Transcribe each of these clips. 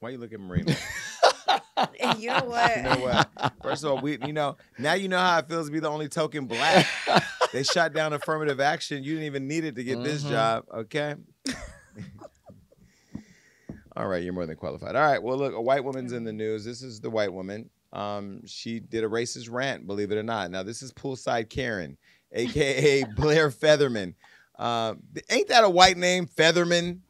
Why you looking at Marina? you know what? you know what? First of all, we you know now you know how it feels to be the only token black. they shot down affirmative action. You didn't even need it to get this Mhm. job. Okay. all right, you're more than qualified. All right. Well, look, a white woman's in the news. This is the white woman. Um, she did a racist rant, believe it or not. Now, this is poolside Karen, aka Blair Featherman. Uh, ain't that a white name, Featherman?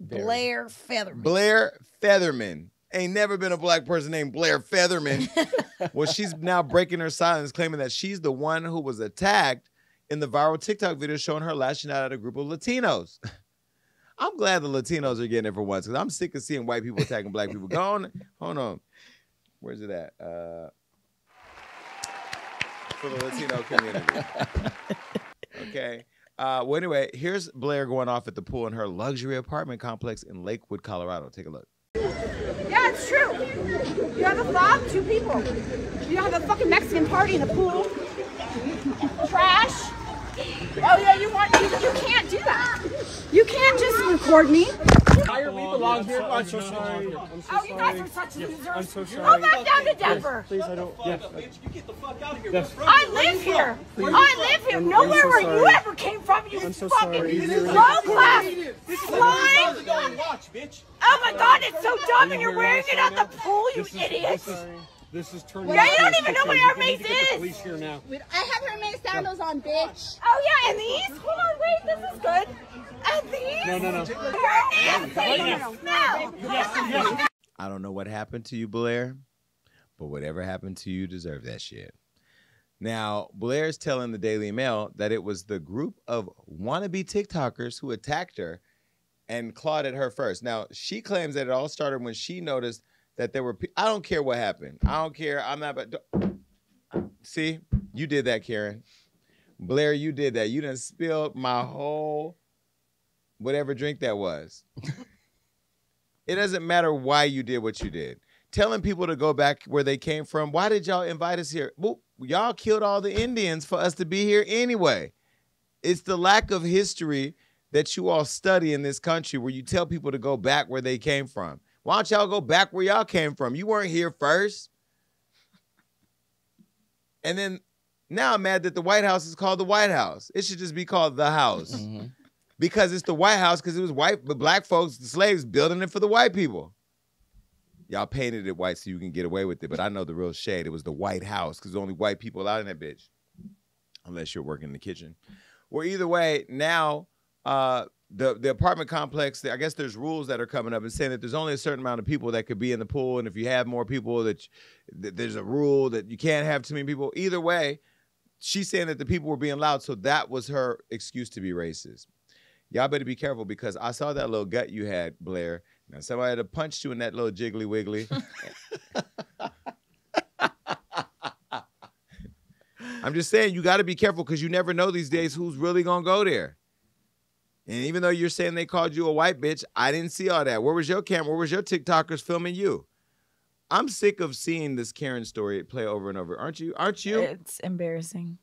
Blair Featherman. Blair Featherman. Ain't never been a black person named Blair Featherman. well, she's now breaking her silence, claiming that she's the one who was attacked in the viral TikTok video showing her lashing out at a group of Latinos. I'm glad the Latinos are getting it for once because I'm sick of seeing white people attacking black people. Go on, hold on. Where's it at? Uh, for the Latino community. Okay. Uh, well, anyway, here's Blair going off at the pool in her luxury apartment complex in Lakewood, Colorado. Take a look. Yeah, it's true. You have a fob, two people. You have a fucking Mexican party in the pool. Trash. Oh yeah, you want you, you can't do that. You can't just record me. Higher, we belong here. I'm so sorry. I'm so Oh, you guys are such losers. I'm so Go back down to Denver. Please, I don't. Yeah. Yes. I live here. I live here. I'm- Nowhere I'm so where you ever came from. You I'm so fucking sorry. low class slime. Oh my god, it's so dumb, and you're wearing it at the pool, you This is, idiots. this is, turning. Yeah, you don't even know shit what show. Hermes You need to get the is. Police here now. I have Hermes sandals on, bitch. Oh yeah, and these? Hold on, wait, this is good. No, no, no. I don't know what happened to you, Blair, but whatever happened to you, deserve that shit. Now, Blair's telling the Daily Mail that it was the group of wannabe TikTokers who attacked her and clawed at her first. Now, she claims that it all started when she noticed that there were. Pe- I don't care what happened. I don't care. I'm not. But see, you did that, Karen. Blair, you did that. You done spilled my whole whatever drink that was. It doesn't matter why you did what you did. Telling people to go back where they came from. Why did y'all invite us here? Well, y'all killed all the Indians for us to be here anyway. It's the lack of history that you all study in this country where you tell people to go back where they came from. Why don't y'all go back where y'all came from? You weren't here first. And then now I'm mad that the White House is called the White House. It should just be called the House Mhm. Because it's the White House because it was white, but black folks, the slaves, building it for the white people. Y'all painted it white so you can get away with it, but I know the real shade. It was the White House because only white people out in that bitch, unless you're working in the kitchen. Well, either way, now uh, the the apartment complex. I guess there's rules that are coming up and saying that there's only a certain amount of people that could be in the pool, and if you have more people, that, that there's a rule that you can't have too many people. Either way, she's saying that the people were being loud, so that was her excuse to be racist. Y'all better be careful because I saw that little gut you had, Blair. Now somebody had a punched you in that little jiggly wiggly. I'm just saying you got to be careful because you never know these days who's really gonna go there. And even though you're saying they called you a white bitch, I didn't see all that. Where was your camera? Where was your TikTokers filming you? I'm sick of seeing this Karen story play over and over. Aren't you? Aren't you? It's embarrassing.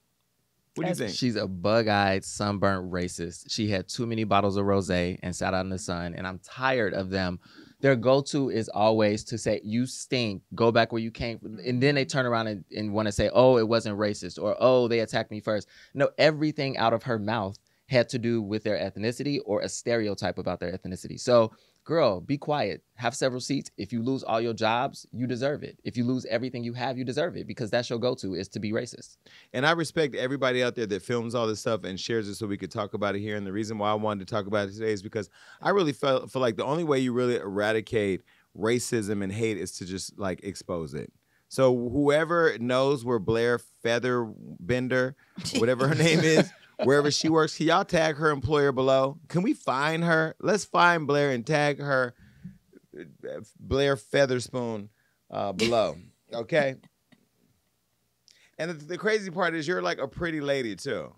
What do you think? She's a bug-eyed, sunburnt racist. She had too many bottles of rosé and sat out in the sun, and I'm tired of them. Their go-to is always to say, "You stink. Go back where you came." from." And then they mm-hmm. turn around and, and want to say, "Oh, it wasn't racist," or "Oh, they attacked me first. No, everything out of her mouth had to do with their ethnicity or a stereotype about their ethnicity. So, girl, be quiet. Have several seats. If you lose all your jobs, you deserve it. If you lose everything you have, you deserve it because that's your go-to is to be racist. And I respect everybody out there that films all this stuff and shares it so we could talk about it here. And the reason why I wanted to talk about it today is because I really felt feel like the only way you really eradicate racism and hate is to just like expose it. So whoever knows where Blair Featherbender, whatever her name is, wherever she works, can y'all tag her employer below? Can we find her? Let's find Blair and tag her uh, Blair Featherspoon uh, below. Okay. And the, the crazy part is you're like a pretty lady too.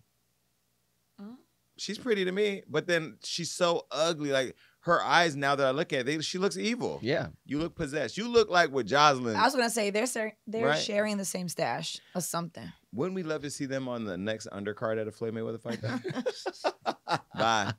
She's pretty to me, but then she's so ugly. Like her eyes, now that I look at it, they, she looks evil. Yeah. You look possessed. You look like what Jocelyn. I was gonna say they're ser- they're Right. sharing the same stash or something. Wouldn't we love to see them on the next undercard at a Floyd Mayweather fight? Bye.